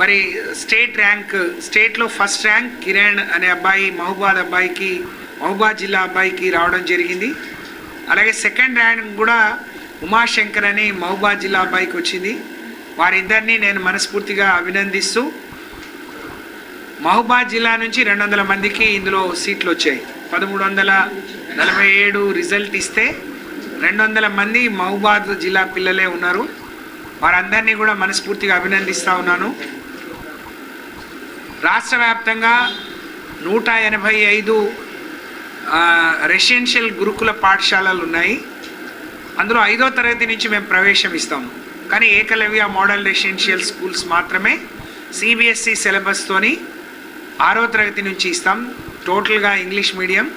మరి state rank స్టేట్లో first rank Kiran అనే అబ్బాయి మహబూబాద్ అబ్బాయికి మహబూబాద్ జిల్లా అబ్బాయికి రావడం జరిగింది. అలాగే సెకండ్ ర్యాంక్ కూడా ఉమాశంకర్ అని మహబూబాద్ జిల్లా అబ్బాయికి వచ్చింది. వారిద్దరిని నేను మనస్ఫూర్తిగా అభినందిస్తూ మహబూబాద్ జిల్లా నుంచి రెండు వందల మందికి ఇందులో సీట్లు వచ్చాయి. పదమూడు వందల నలభై ఏడు రిజల్ట్ ఇస్తే రెండు వందల మంది మహబూబాద్ జిల్లా పిల్లలే ఉన్నారు. వారందరినీ కూడా మనస్ఫూర్తిగా అభినందిస్తూ ఉన్నాను. రాష్ట్ర వ్యాప్తంగా నూట ఎనభై ఐదు రెసిడెన్షియల్ గురుకుల పాఠశాలలు ఉన్నాయి. అందులో ఐదో తరగతి నుంచి మేము ప్రవేశం ఇస్తాము కానీ ఏకలవ్య మోడల్ రెసిడెన్షియల్ స్కూల్స్ మాత్రమే సిబిఎస్ఈ సిలబస్తోని ఆరో తరగతి నుంచి ఇస్తాం. టోటల్గా ఇంగ్లీష్ మీడియం